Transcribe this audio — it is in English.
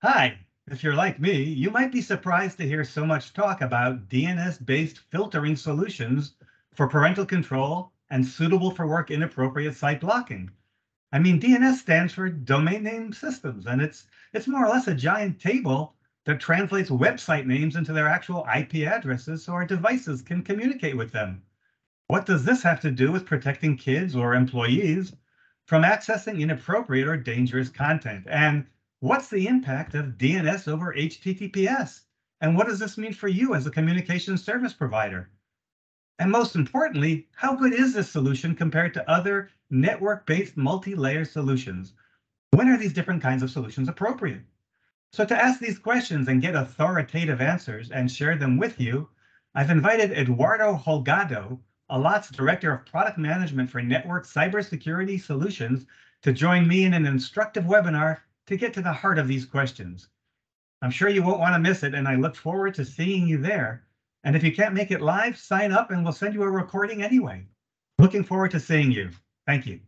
Hi, if you're like me, you might be surprised to hear so much talk about DNS-based filtering solutions for parental control and suitable for work inappropriate site blocking. I mean, DNS stands for domain name systems, and it's it's more or less a giant table that translates website names into their actual IP addresses so our devices can communicate with them. What does this have to do with protecting kids or employees from accessing inappropriate or dangerous content? And what's the impact of DNS over HTTPS? And what does this mean for you as a communication service provider? And most importantly, how good is this solution compared to other network-based multi-layer solutions? When are these different kinds of solutions appropriate? So to ask these questions and get authoritative answers and share them with you, I've invited Eduardo Holgado, Allot's Director of Product Management for Network Cybersecurity Solutions, to join me in an instructive webinar to get to the heart of these questions. I'm sure you won't want to miss it, and I look forward to seeing you there. And if you can't make it live, sign up and we'll send you a recording anyway. Looking forward to seeing you. Thank you.